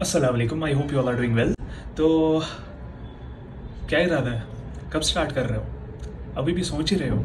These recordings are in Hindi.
Aslam I hope you are doing well तो क्या इरादा है? कब स्टार्ट कर रहे हो? अभी भी सोच ही रहे हो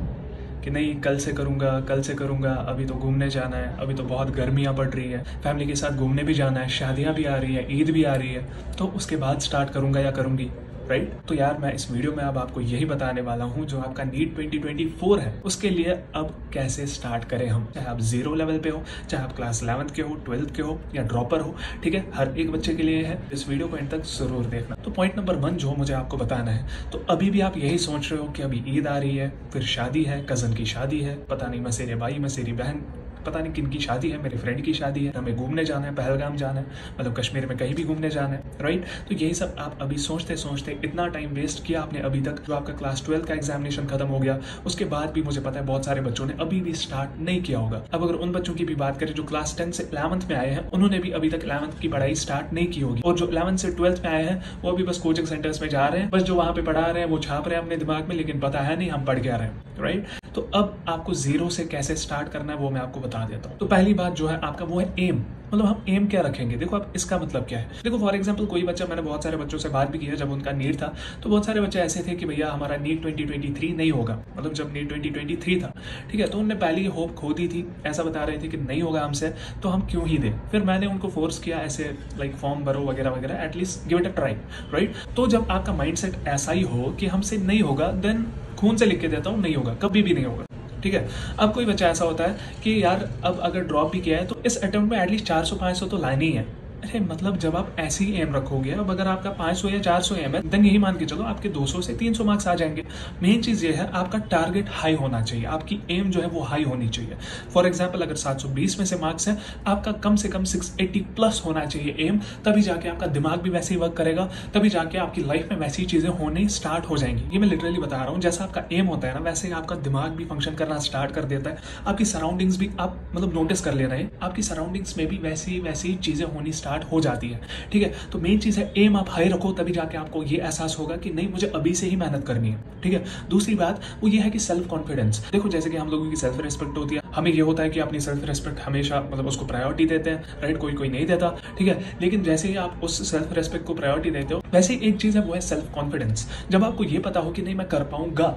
कि नहीं, कल से करूँगा, कल से करूँगा, अभी तो घूमने जाना है, अभी तो बहुत गर्मियाँ पड़ रही है फैमिली के साथ घूमने भी जाना है, शादियाँ भी आ रही है, ईद भी आ रही है तो उसके बाद स्टार्ट करूँगा या करूँगी? राइट तो यार, मैं इस वीडियो में अब आपको यही बताने वाला हूँ जो आपका नीट 2024 है। उसके लिए अब कैसे स्टार्ट करें हम? चाहे आप ज़ीरो लेवल पे हो, चाहे आप क्लास इलेवंथ के हो ट्वेल्थ के हो, या ड्रॉपर हो, ठीक है? हर एक बच्चे के लिए है। इस वीडियो को एंड तक ज़रूर देखना। तो पॉइंट नंबर वन जो मुझे आपको बताना है तो अभी भी आप यही सोच रहे हो कि अभी ईद आ रही है, फिर शादी है कज़न की शादी है, पता नहीं मसेरे भाई, मसेरी बहन पता नहीं किन की शादी है, मेरे फ्रेंड की शादी है, हमें घूमने जाना है, पहलगाम जाना है मतलब कश्मीर में कहीं भी घूमने जाना है राइट तो यही सब आप अभी सोचते सोचते इतना टाइम वेस्ट किया आपने अभी तक, जो आपका क्लास ट्वेल्थ का एग्जामिनेशन खत्म हो गया, उसके बाद भी मुझे पता है बहुत सारे बच्चों ने अभी भी स्टार्ट नहीं किया होगा। अब अगर उन बच्चों की भी बात करें, जो क्लास टेंथ से इलेवंथ में आए हैं, उन्होंने भी अभी तक इलेवंथ की पढ़ाई स्टार्ट नहीं की होगी। और जो इलेवंथ से ट्वेल्थ में आए हैं, वो अभी बस कोचिंग सेंटर्स में जा रहे हैं, बस जो वहाँ पे पढ़ा रहे हैं, वो छाप रहे हैं अपने दिमाग में, लेकिन पता है नहीं हम पढ़ क्या रहे हैं राइट तो अब आपको ज़ीरो से कैसे स्टार्ट करना है, वो मैं आपको बता देता हूँ। तो पहली बात जो है आपका, वो है एम मतलब हम एम क्या रखेंगे? देखो आप इसका मतलब क्या है। देखो फॉर एग्ज़ाम्पल कोई बच्चा, मैंने बहुत सारे बच्चों से बात भी किया जब उनका नीट था तो बहुत सारे बच्चे ऐसे थे कि भैया, हमारा नीट 2023 नहीं होगा। मतलब जब नीट 2023 था, ठीक है? तो उनने पहली होप खो दी थी, ऐसा बता रहे थे कि नहीं होगा हमसे तो हम क्यों ही दें? फिर मैंने उनको फोर्स किया ऐसे लाइक फॉर्म भरो वगैरह वगैरह at least give it a try right तो जब आपका माइंड ऐसा ही हो कि हमसे नहीं होगा देन खून से लिख के देता हूँ, नहीं होगा, कभी भी नहीं होगा, ठीक है? अब कोई बच्चा ऐसा होता है कि यार, अब अगर ड्रॉप भी किया है तो इस अटेम्प्ट में एटलीस्ट 400 500 तो लानी ही है। अरे मतलब जब आप ऐसी एम रखोगे, अब अगर आपका 500 या 400 एम है देन यही मान के चलो आपके 200 से 300 मार्क्स आ जाएँगे। मेन चीज़ ये है, आपका टारगेट हाई होना चाहिए। आपकी एम जो है वो हाई होनी चाहिए। फॉर एग्ज़ाम्पल अगर 720 में से मार्क्स है, आपका कम से कम 680 प्लस होना चाहिए एम तभी जाके आपका दिमाग भी वैसे ही वर्क करेगा। तभी जाके आपकी लाइफ में वैसी चीज़ें होने स्टार्ट हो जाएँगी। ये मैं लिटरली बता रहा हूँ, जैसा आपका एम होता है ना, वैसे ही आपका दिमाग भी फ़ंक्शन करना स्टार्ट कर देता है। आपकी सराउंडिंग्स भी आप मतलब नोटिस कर ले रहे हैं, आपकी सराउंडिंग्स में भी वैसी वैसी चीज़ें होनी स्टार्ट हो जाती है। ठीक है? तो मेन चीज़ है एम आप हाई रखो, तभी जाके आपको ये एहसास होगा कि नहीं, मुझे अभी से ही मेहनत करनी है। ठीक है? दूसरी बात, वो ये है कि सेल्फ कॉन्फिडेंस देखो, जैसे कि हम लोगों की सेल्फ रिस्पेक्ट होती है, हमें ये होता है कि अपनी सेल्फ रिस्पेक्ट हमेशा मतलब उसको प्रायोरिटी देते हैं राइट कोई कोई नहीं देता, ठीक है? लेकिन जैसे ही आप उस सेल्फ रिस्पेक्ट को प्रायोरिटी देते हो, वैसे एक चीज़ है, वो है सेल्फ कॉन्फिडेंस जब आपको ये पता हो कि नहीं, मैं कर पाऊँगा,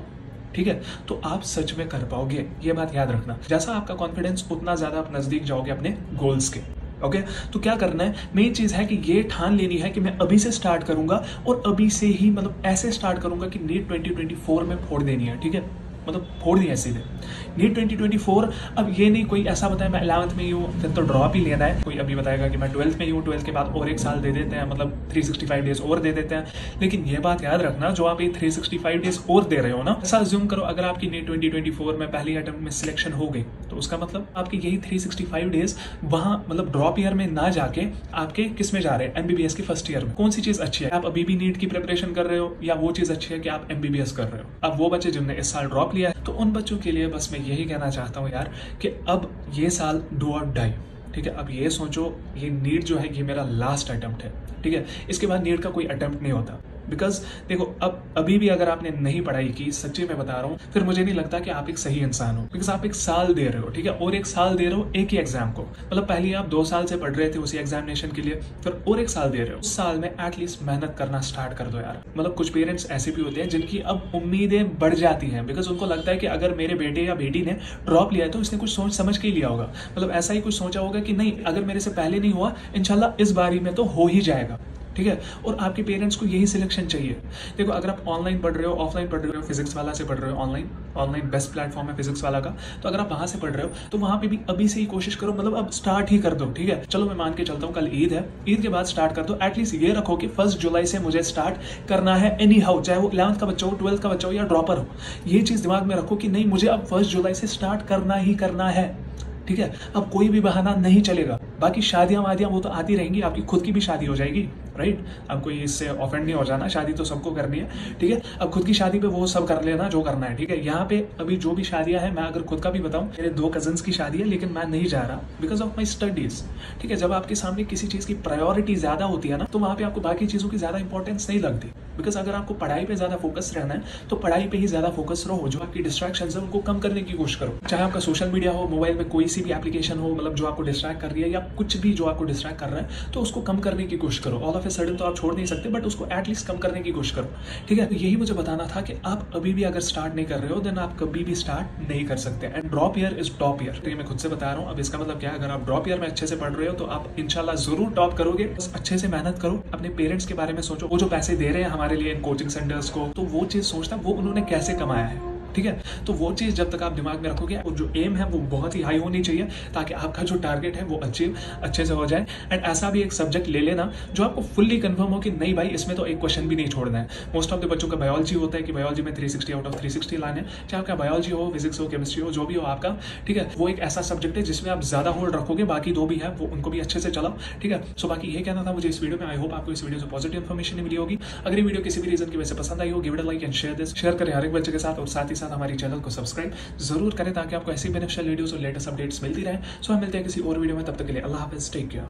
ठीक है? तो आप सच में कर पाओगे, ये बात याद रखना। जैसा आपका कॉन्फिडेंस उतना ज़्यादा आप नज़दीक जाओगे अपने गोल्स के। ओके तो क्या करना है? मेन चीज़ है कि ये ठान लेनी है कि मैं अभी से स्टार्ट करूँगा और अभी से ही मतलब ऐसे स्टार्ट करूँगा कि नीट 2024 में फोड़ देनी है, ठीक है? मतलब फोड़ दिया सीधे। नीट 2024 अब ये नहीं, कोई ऐसा बताया मैं इलेवंथ में ही हूँ, फिर तो ड्रॉप ही लेना है। कोई अभी बताएगा कि मैं ट्वेल्थ में ही हूँ ट्वेल्थ के बाद और एक साल दे देते हैं मतलब 365 डेज़ और दे देते हैं। लेकिन ये बात याद रखना, जो आप ये 365 डेज़ और दे रहे हो ना, ऐसा ज्यूम करो, अगर आपकी नीट 2024 में पहली अटेम्प्ट में सिलेक्शन हो गई तो उसका मतलब आपकी यही 365 डेज़ वहाँ मतलब ड्रॉप ईयर में ना जाके आपके किसमें जा रहे हैं? एमबीबीएस की फ़र्स्ट ईयर में। कौन सी चीज़ अच्छी है? आप अभी भी नीट की प्रिपरेशन कर रहे हो, या वो चीज़ अच्छी है कि आप एमबीबीएस कर रहे हो? अब वो बच्चे जिनने इस साल ड्रॉप लिया है। तो उन बच्चों के लिए बस मैं यही कहना चाहता हूँ यार कि अब ये साल डू और डाई ठीक है? अब ये सोचो, ये नीट जो है, ये मेरा लास्ट अटैम्प्ट है, ठीक है? इसके बाद नीट का कोई अटैम्प्ट नहीं होता। बिकॉज़ देखो, अब, अभी भी अगर आपने नहीं पढ़ाई की, सच्ची में बता रहा हूँ, फिर मुझे नहीं लगता कि आप एक सही इंसान हो। बिकॉज़ आप एक साल दे रहे हो, ठीक है? और एक साल दे रहे हो एक ही एग्ज़ाम को। मतलब पहले आप दो साल से पढ़ रहे थे उसी एग्जामिनेशन के लिए, फिर और एक साल दे रहे हो। उस साल में एटलीस्ट मेहनत करना स्टार्ट कर दो यार। मतलब कुछ पेरेंट्स ऐसे भी होते हैं जिनकी अब उम्मीदें बढ़ जाती हैं। बिकॉज़ उनको लगता है कि अगर मेरे बेटे या बेटी ने ड्रॉप लिया है तो इसने कुछ सोच समझ के लिया होगा। मतलब ऐसा ही कुछ सोचा होगा कि नहीं, अगर मेरे से पहले नहीं हुआ इनशाला इस बारी में तो हो ही जाएगा। ठीक है? और आपके पेरेंट्स को यही सिलेक्शन चाहिए। देखो, अगर आप ऑनलाइन पढ़ रहे हो ऑफलाइन पढ़ रहे हो फिजिक्स वाला से पढ़ रहे हो ऑनलाइन ऑनलाइन बेस्ट प्लेटफॉर्म है फिजिक्स वाला का तो अगर आप वहाँ से पढ़ रहे हो तो वहाँ पे भी अभी से ही कोशिश करो मतलब अब स्टार्ट ही कर दो, ठीक है? चलो, मैं मान के चलता हूँ, कल ईद है। ईद के बाद स्टार्ट कर दो। एटलीस्ट ये रखो कि फ़र्स्ट जुलाई से मुझे स्टार्ट करना है एनी हाउ चाहे वो इलेवंथ का बच्चा हो ट्वेल्थ का बच्चा हो या ड्रॉपर हो। ये चीज़ दिमाग में रखो कि नहीं, मुझे अब फ़र्स्ट जुलाई से स्टार्ट करना ही करना है। ठीक है? अब कोई भी बहाना नहीं चलेगा। बाकी शादियाँ वादियाँ वो तो आती रहेंगी, आपकी खुद की भी शादी हो जाएगी राइट अब कोई इससे ऑफेंड नहीं हो जाना, शादी तो सबको करनी है, ठीक है? अब खुद की शादी पे वो सब कर लेना, जो करना है, ठीक है? यहाँ पे अभी जो भी शादियाँ हैं, मैं अगर खुद का भी बताऊँ, मेरे दो कजन्स की शादी है, लेकिन मैं नहीं जा रहा बिकॉज़ ऑफ़ माई स्टडीज़ ठीक है? जब आपके सामने किसी चीज़ की प्रायोरिटी ज़्यादा होती है ना तो वहाँ पे आपको बाकी चीज़ों की ज़्यादा इंपॉर्टेंस नहीं लगती। बिकॉज़ अगर आपको पढ़ाई पे ज़्यादा फोकस रहना है तो पढ़ाई पे ही ज़्यादा फोकस रहो, जो आपकी डिस्ट्रैक्शन है, उनको कम करने की कोशिश करो। चाहे आपका सोशल मीडिया हो मोबाइल में कोई सी भी एप्लीकेशन हो मतलब जो आपको डिस्ट्रैक्ट कर रही है, या कुछ भी जो आपको डिस्ट्रैक्ट कर रहा है तो उसको कम करने की कोशिश करो। ऑल ऑफ़ ए सडन तो आप छोड़ नहीं सकते बट उसको एटलीस्ट कम करने की कोशिश करो। ठीक है? तो यही मुझे बताना था कि आप अभी भी अगर स्टार्ट नहीं कर रहे हो देन आप कभी भी स्टार्ट नहीं कर सकते। And drop year is top year तो ये मैं खुद से बता रहा हूँ। अब इसका मतलब क्या है? अगर आप ड्रॉप ईयर में अच्छे से पढ़ रहे हो तो आप इनशाला ज़रूर टॉप करोगे। बस अच्छे से मेहनत करो। अपने पेरेंट्स के बारे में सोचो। वो जो पैसे दे रहे हैं हमारे लिए इन कोचिंग सेंटर्स को तो वो चीज़ सोचना वो उन्होंने कैसे कमाया है? ठीक है? तो वो चीज़ जब तक आप दिमाग में रखोगे, और जो एम है वो बहुत ही हाई होनी चाहिए, ताकि आपका जो टारगेट है वो अचीव अच्छे से हो जाए। एंड ऐसा भी एक सब्जेक्ट ले लेना, जो आपको फुल्ली कंफर्म हो कि नहीं भाई, इसमें तो एक क्वेश्चन भी नहीं छोड़ना है। मोस्ट ऑफ़ द बच्चों का बायोलॉजी होता है कि बायोलॉजी में थ्री आउट ऑफ़ थ्री लाने चाहे आपका बायोलॉजी हो फिजिक्स हो केमिस्ट्री हो, जो भी हो आपका, ठीक है? वो एक ऐसा सब्जेक्ट है जिसमें आप ज़्यादा होल्ड रखोगे, बाकी दो भी है, वो उनको भी अच्छे से चलाओ, ठीक है? सो बाकी ये कहना था मुझे इस वीडियो में। आई होप आपको इस वीडियो से पॉजिटिव इन्फॉर्मेशन मिली होगी। अगर वीडियो किसी भी रीजन की वजह से पसंद आई हो give it like and share this share करें हर एक बच्चे के साथ, और साथ ही साथ हमारे चैनल को सब्सक्राइब ज़रूर करें ताकि आपको ऐसी बेनिफिशियल वीडियोस और लेटेस्ट अपडेट्स मिलती रहे। सो हम मिलते हैं किसी और वीडियो में, तब तक के लिए अल्लाह हाफिज टेक केयर